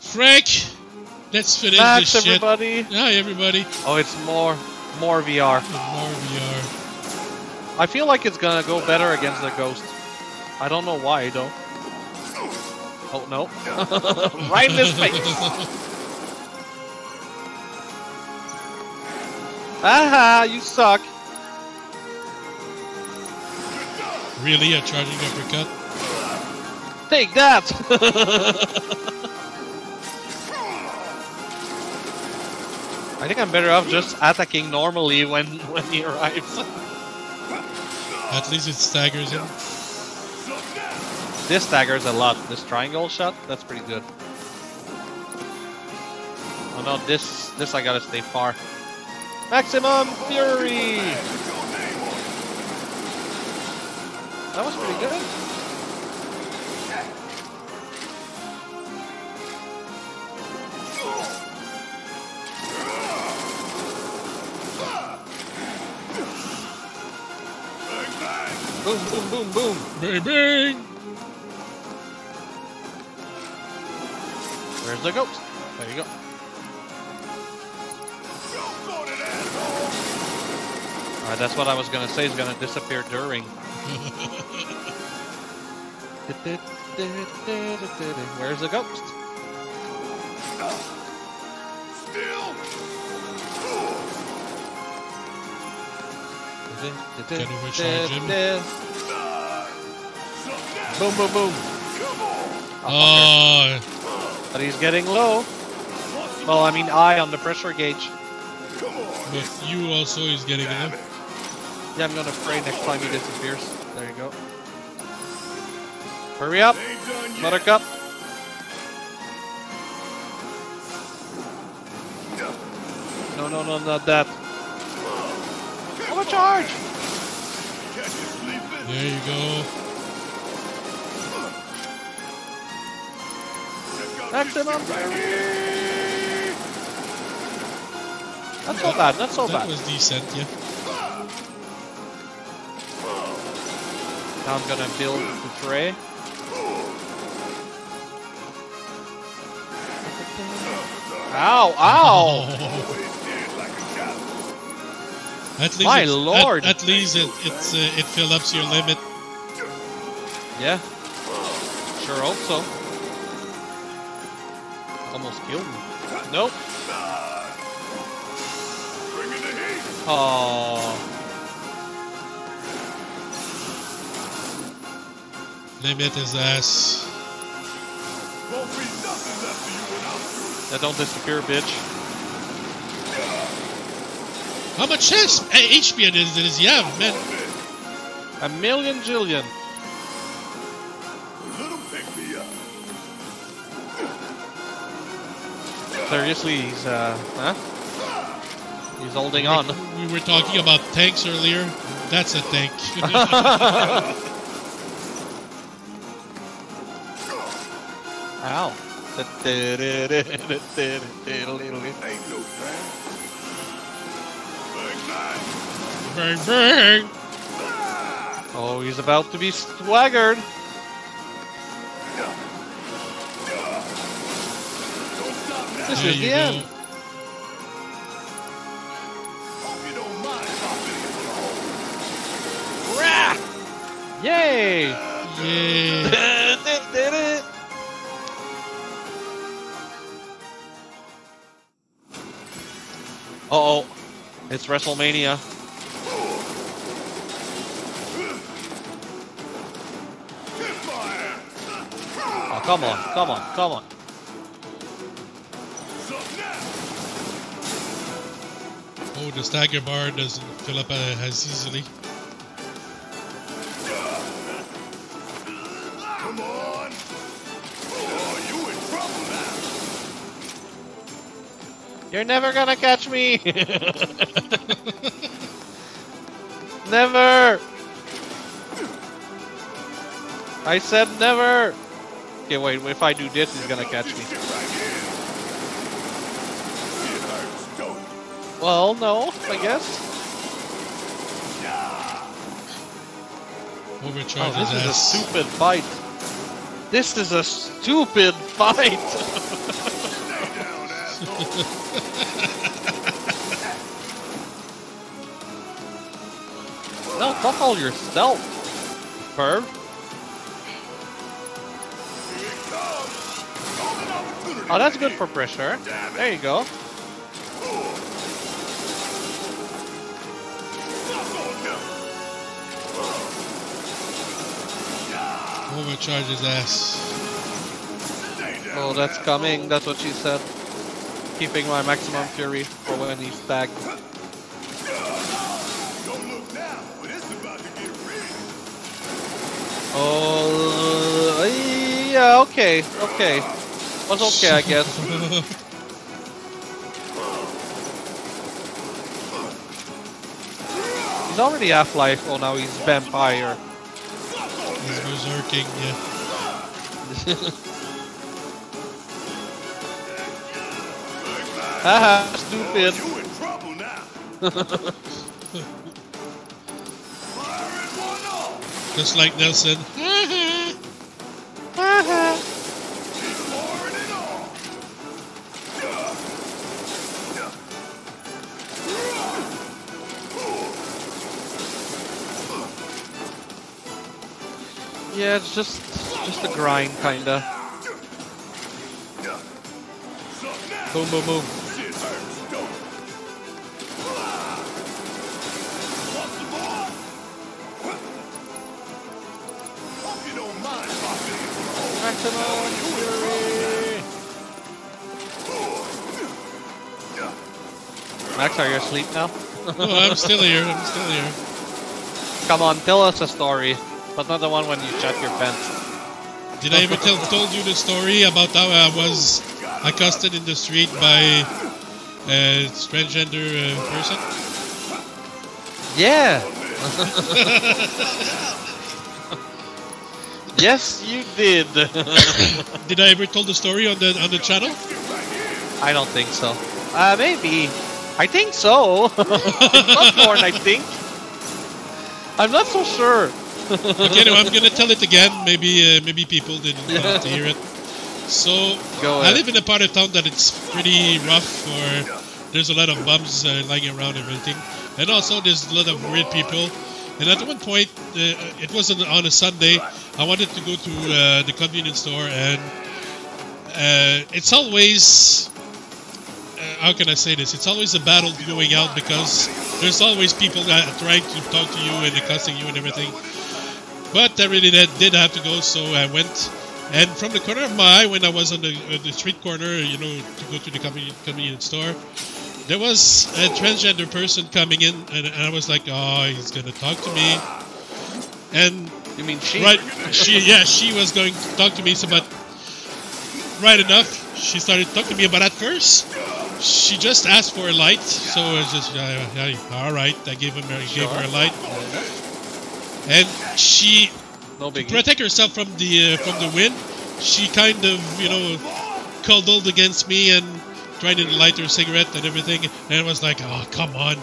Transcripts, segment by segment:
Frank, let's finish Max, this shit. everybody. Hi, everybody. Oh, it's more, more VR. More VR. I feel like it's gonna go better against the ghost. I don't know why though. Oh no! right in his face. Aha! You suck. really, a charging uppercut? Take that. I think I'm better off just attacking normally when when he arrives. At least it staggers him. This staggers a lot. This triangle shot, that's pretty good. Oh no, this this I gotta stay far. Maximum Fury! That was pretty good. Boom, boom, boom, boom. Bang, bang. Where's the ghost? There you go. Alright, that's what I was gonna say. Is gonna disappear during. Where's the ghost? Boom, boom, boom. Oh, But he's getting low. Well, I mean, I on the pressure gauge. but you also is getting him. Yeah, I'm gonna pray next time he disappears. There you go. Hurry up, Buttercup. No, no, no, not that. Overcharge! There you go. Maximum fury! Not so bad, not so that bad. was decent, yeah. Now I'm gonna build the tray. Ow, ow! At least My it's- at- lord. At, least it it's, uh, it fill ups your limit. Yeah. Sure hope so. Almost killed me. Nope. Oh. Limit his ass. Yeah, don't disappear, bitch. How much is, HP does, does he have, man? A million jillion. Seriously, he's uh, huh? He's holding on. We were talking about tanks earlier. That's a tank. Ow. bang, bang. Oh, he's about to be swaggered. This is the end. Rah! Yay! Yeah. Uh oh, it's WrestleMania. Oh, come on, come on, come on. Oh, the stagger bar doesn't fill up uh, as easily. Come on! You're never gonna catch me! never! I said never! Okay, wait, if I do this, he's gonna catch me. Right here! It hurts, don't it? Well, no, I guess. Overcharge Oh, this his is a stupid fight. This is a stupid fight! No, fuck all your stealth. Perv. Here it comes. Golden opportunity. Oh, that's good for pressure. There you go. Suck on him. Overcharge his ass. Oh, that's coming. That's what she said. Keeping my maximum fury for when he's tagged. Don't look now, but it's about to get real. Oh, yeah, okay, okay. Was okay, I guess. He's already Half-Life. Oh, now he's Vampire. He's berserking, yeah. Haha, stupid. You in trouble now. Firing one off. Just like Nelson. Haha. Firing it off. yeah, it's just just a grind, kinda. Boom, boom, boom. Max, are you asleep now? Oh, I'm still here. I'm still here. Come on, tell us a story, but not the one when you shut your pants. Did I ever tell told you the story about how I was accosted in the street by a transgender uh, person? Yeah. yes, you did. Did I ever tell the story on the on the channel? I don't think so. Uh, maybe. I think so. porn, I think. I'm not so sure. Okay, I'm gonna tell it again. Maybe uh, maybe people didn't want to hear it. So I live in a part of town that it's pretty rough. Or there's a lot of bums uh, lying around and everything, and also there's a lot of weird people. And at one point, uh, it was on, a Sunday. I wanted to go to uh, the convenience store, and uh, it's always how can I say this? It's always a battle going out because there's always people that are trying to talk to you and accosting you and everything. But I really did, did have to go, so I went. And from the corner of my eye, when I was on the, uh, the street corner, you know, to go to the convenience, store, there was a transgender person coming in, and, and I was like, oh, he's gonna talk to me. And You mean she? right, she, yeah, she was going to talk to me. So, but right enough, she started talking to me. But at first, she just asked for a light. So I was just, yeah, yeah, yeah, all right. I gave him, I gave her a light, and she No to protect herself from the uh, from the wind, she kind of you know cuddled against me and tried to light her cigarette and everything. And I was like, oh come on.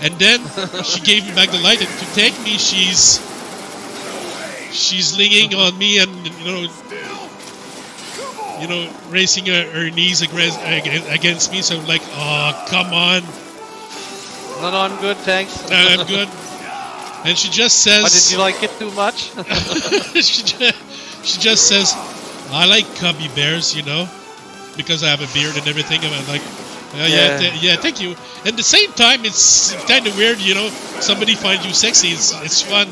And then she gave me back the light, and to take me, she's she's leaning on me and you know you know raising her, her knees against against me. So I'm like, oh come on, No, no, I'm good, thanks. I'm good. And she just says, But did you like it too much? she, just, she just says, I like cubby bears, you know, because I have a beard and everything. And I'm like, uh, yeah, Yeah. th- yeah, thank you. And at the same time, it's kind of weird, you know, somebody finds you sexy. It's, it's fun,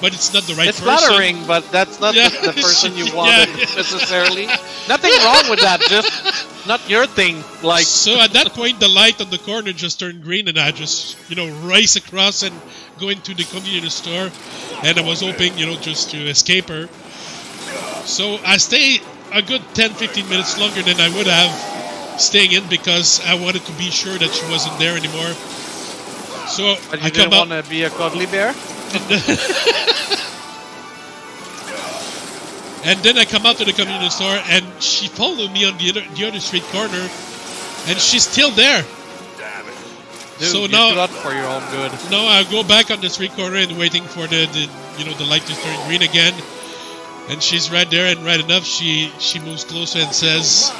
but it's not the right it's person. flattering, but that's not Yeah, the, the person you yeah. wanted necessarily. Nothing wrong with that, just not your thing. Like, so at that point, the light on the corner just turned green, and I just, you know, race across and go into the convenience store. And I was hoping, you know, just to escape her. So I stay a good 10 15 minutes longer than I would have staying in because I wanted to be sure that she wasn't there anymore. So but I you come didn't want to be a cuddly bear? And then I come out to the convenience store, and she followed me on the other, the other street corner, and she's still there. Damn it. Dude, So now- do for your own good. No, I go back on the street corner and waiting for the, the you know the light to turn green again, and she's right there. And right enough, she she moves closer and says,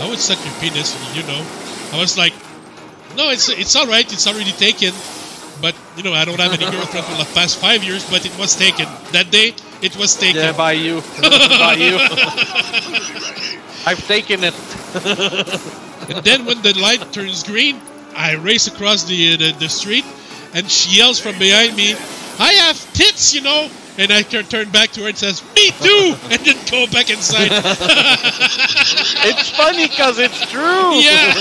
I would suck your penis, you know. I was like, no, it's it's all right. It's already taken. You know, I don't have any girlfriend for the past five years. But it was taken that day. It was taken. Yeah, by you. by you. I've taken it. And then when the light turns green, I race across the, uh, the the street, and she yells from behind me, "I have tits, you know!" And I turn turn back to her and says, "Me too!" And then go back inside. It's funny because it's true. yeah.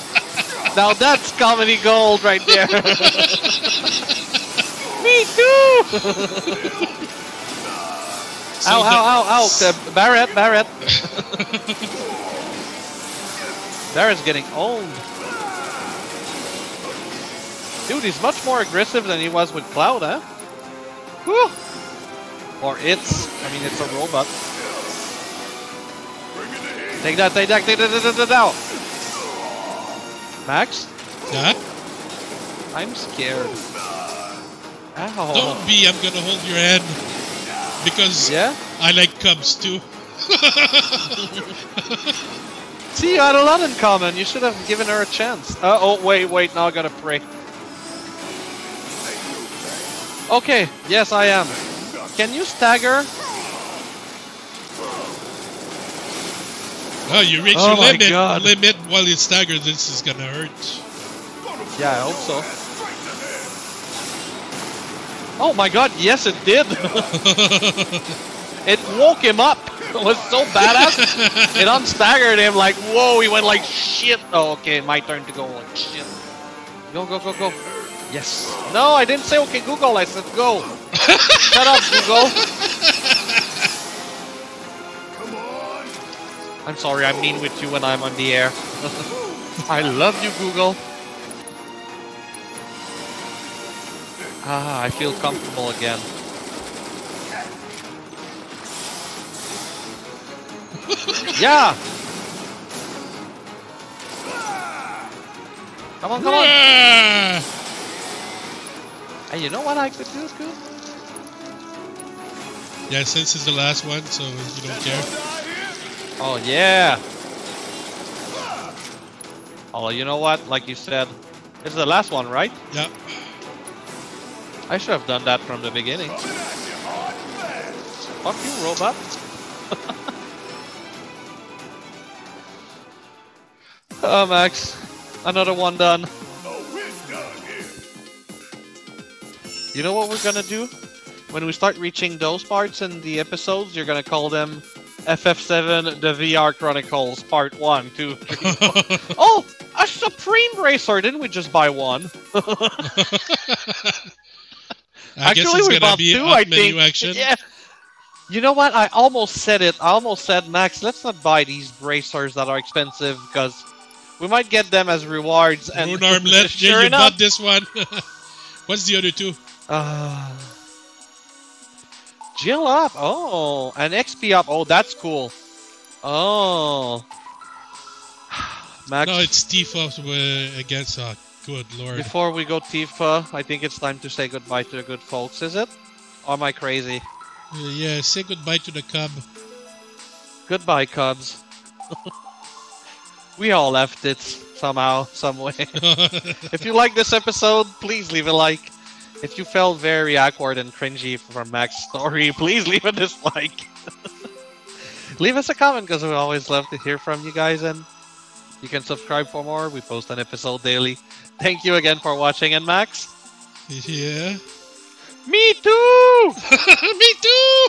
Now that's comedy gold right there. Me too. So ow, ow, ow, ow. Uh, Barret, Barret. Barret's getting owned. Dude, he's much more aggressive than he was with Cloud, huh? Whew. Or it's. I mean, it's a robot. Take that, take that, take that, take that, take that out. Max, Yeah? I'm scared. Ow. Don't be. I'm gonna hold your hand because Yeah? I like cubs too. See, you had a lot in common. You should have given her a chance. Uh, oh, wait, wait. Now I gotta pray. Okay, yes, I am. Can you stagger? Oh, you reach Oh your my limit. God. Limit while you stagger. This is gonna hurt. Yeah, I hope so. Oh my god, yes, it did. it woke him up. It was so badass. it unstaggered him like, whoa, he went like shit. Oh, okay, my turn to go like shit. Go, go, go, go. Yes. No, I didn't say okay, Google. I said go. Shut up, Google. I'm sorry, I'm mean with you when I'm on the air. I love you, Google. Ah, I feel comfortable again. yeah! Come on, come on! Ah! Hey, you know what I could do, Scoop? Yeah, since it's the last one, so you don't care. Oh, yeah! Oh, you know what? Like you said, this is the last one, right? Yeah. I should have done that from the beginning. Fuck you, robot. oh, Max. Another one done. It's done here. You know what we're gonna do? When we start reaching those parts in the episodes, you're gonna call them FF7 The VR Chronicles Part 1, 2, 3. oh! A Supreme Bracer! Didn't we just buy one? I guess Actually, it's we bought be two, I think. action. Yeah. You know what? I almost said it. I almost said, Max, let's not buy these bracers that are expensive because we might get them as rewards. And armlet. sure yeah, you enough, bought this one. What's the other two? Uh, Gil up. Oh, and XP up. Oh, that's cool. Oh. Max, No, it's Tifa uh, against. Oh, good lord. before we go Tifa, I think it's time to say goodbye to the good folks, is it? Or am I crazy? Uh, yeah, say goodbye to the cub. Goodbye, Cubs. we all left it somehow, some way. if you like this episode, please leave a like. If you felt very awkward and cringy from Max's story, please leave a dislike. leave us a comment because we always love to hear from you guys and you can subscribe for more. We post an episode daily. Thank you again for watching and Max. yeah. Me too! Me too!